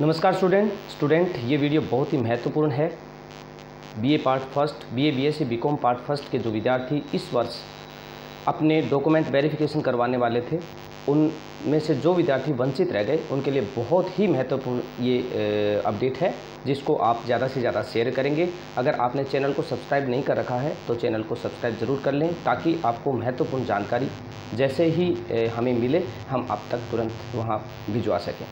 नमस्कार student. Student, ये video बहुत ही महत्वपूर्ण है। BA part first BA BSc BCom part first के जो विद्यार्थी इस वर्ष अपने डॉक्यूमेंट वेरिफिकेशन करवाने वाले थे, उनमें से जो विद्यार्थी वंचित रह गए, उनके लिए बहुत ही महत्वपूर्ण ये अपडेट है, जिसको आप ज़्यादा से ज़्यादा शेयर करेंगे। अगर आपने चैनल को सब्सक्राइब नहीं कर रखा है तो चैनल को सब्सक्राइब ज़रूर कर लें, ताकि आपको महत्वपूर्ण जानकारी जैसे ही हमें मिले, हम आप तक तुरंत वहाँ भिजवा सकें।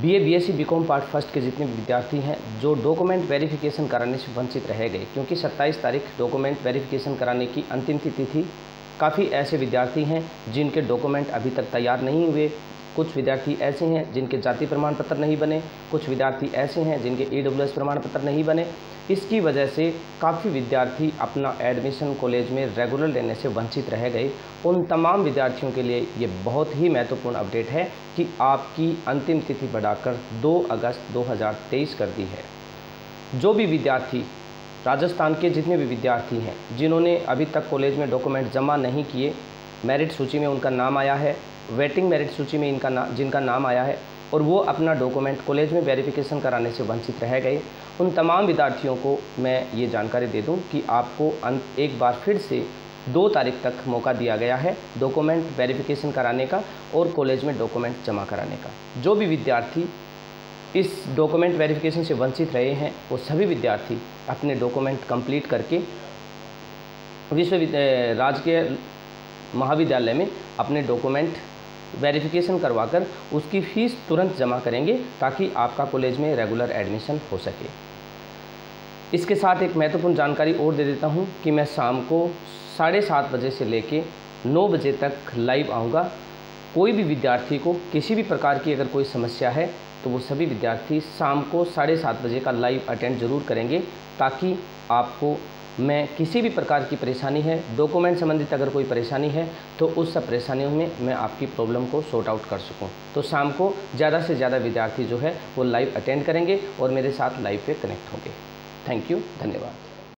B A B S C part first के जितने विद्यार्थी हैं, जो डॉक्यूमेंट वेरिफिकेशन कराने से वंचित रह गए, क्योंकि 27 तारीख डॉक्यूमेंट वेरिफिकेशन कराने की अंतिम तिथि थी, काफ़ी ऐसे विद्यार्थी हैं जिनके डॉक्यूमेंट अभी तक तैयार नहीं हुए कुछ विद्यार्थी ऐसे हैं जिनके जाति प्रमाण पत्र नहीं बने, कुछ विद्यार्थी ऐसे हैं जिनके ई प्रमाण पत्र नहीं बने। इसकी वजह से काफ़ी विद्यार्थी अपना एडमिशन कॉलेज में रेगुलर लेने से वंचित रह गए। उन तमाम विद्यार्थियों के लिए ये बहुत ही महत्वपूर्ण अपडेट है कि आपकी अंतिम तिथि बढ़ाकर 2 अगस्त 2023 कर दी है। जो भी विद्यार्थी, राजस्थान के जितने भी विद्यार्थी हैं, जिन्होंने अभी तक कॉलेज में डॉक्यूमेंट जमा नहीं किए मेरिट सूची में उनका नाम आया है वेटिंग मेरिट सूची में इनका ना, जिनका नाम आया है और वो अपना डॉक्यूमेंट कॉलेज में वेरिफिकेशन कराने से वंचित रह गए। उन तमाम विद्यार्थियों को मैं ये जानकारी दे दूँ कि आपको एक बार फिर से दो तारीख तक मौका दिया गया है डॉक्यूमेंट वेरिफिकेशन कराने का और कॉलेज में डॉक्यूमेंट जमा कराने का। जो भी विद्यार्थी इस डॉक्यूमेंट वेरिफिकेशन से वंचित रहे हैं, वो सभी विद्यार्थी अपने डॉक्यूमेंट कंप्लीट करके विश्व राजकीय महाविद्यालय में अपने डॉक्यूमेंट वेरिफिकेशन करवाकर उसकी फ़ीस तुरंत जमा करेंगे ताकि आपका कॉलेज में रेगुलर एडमिशन हो सके। इसके साथ एक महत्वपूर्ण जानकारी और दे देता हूँ कि मैं शाम को साढ़े सात बजे से लेके नौ बजे तक लाइव आऊँगा। कोई भी विद्यार्थी को किसी भी प्रकार की अगर कोई समस्या है तो वो सभी विद्यार्थी शाम को साढ़े सात बजे का लाइव अटेंड ज़रूर करेंगे ताकि आपको मैं किसी भी प्रकार की परेशानी है डॉक्यूमेंट संबंधित अगर कोई परेशानी है तो उस सब परेशानियों में मैं आपकी प्रॉब्लम को सॉर्ट आउट कर सकूँ। तो शाम को ज़्यादा से ज़्यादा विद्यार्थी जो है, वो लाइव अटेंड करेंगे और मेरे साथ लाइव पे कनेक्ट होंगे। थैंक यू धन्यवाद।